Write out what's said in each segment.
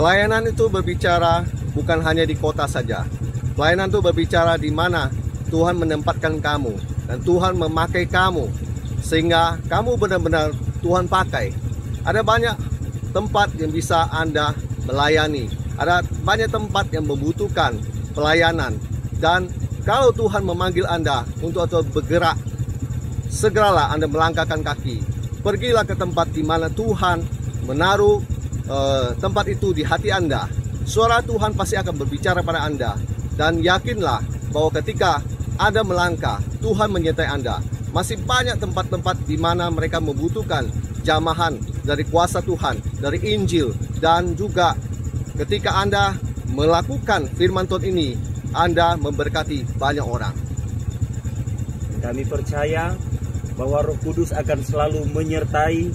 Pelayanan itu berbicara bukan hanya di kota saja. Pelayanan itu berbicara di mana Tuhan menempatkan kamu dan Tuhan memakai kamu sehingga kamu benar-benar Tuhan pakai. Ada banyak tempat yang bisa Anda melayani. Ada banyak tempat yang membutuhkan pelayanan dan kalau Tuhan memanggil Anda untuk atau bergerak, segeralah Anda melangkahkan kaki. Pergilah ke tempat di mana Tuhan menaruh uh, tempat itu di hati Anda. Suara Tuhan pasti akan berbicara pada Anda dan yakinlah bahwa ketika Anda melangkah, Tuhan menyertai Anda. Masih banyak tempat-tempat di mana mereka membutuhkan jamahan dari kuasa Tuhan, dari Injil dan juga ketika Anda melakukan firman Tuhan ini, Anda memberkati banyak orang. Kami percaya bahwa Roh Kudus akan selalu menyertai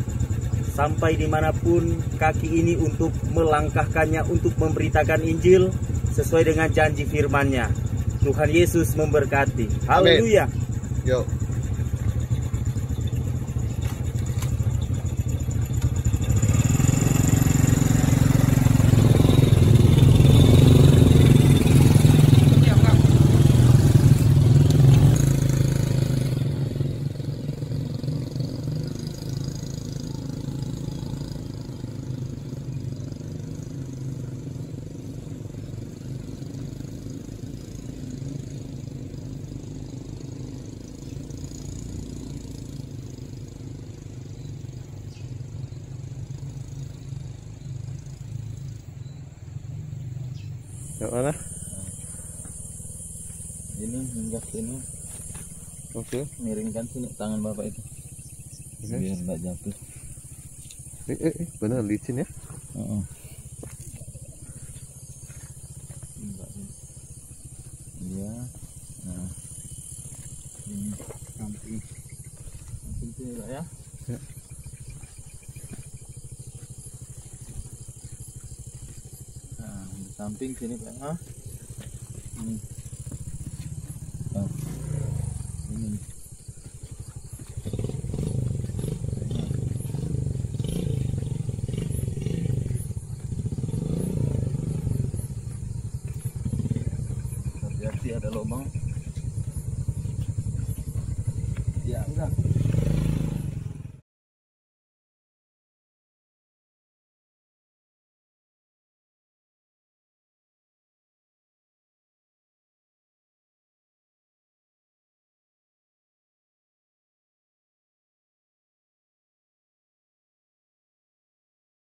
sampai di mana pun kaki ini untuk melangkahkannya untuk memberitakan Injil sesuai dengan janji firman-Nya. Tuhan Yesus memberkati. Haleluya. Yuk. Yang mana? Ini hingga sini. Oke. Miringkan sini tangan bapak itu. Oke. Biar nggak jatuh. Eh, eh, eh, benar licin ya? Enggak sih. Iya. Nah. Ini samping. Samping sini ya. Ya. Nah, di samping sini Pak. Ah. Ini. Ah. Ini. Hati-hati ada lubang. Ya, enggak.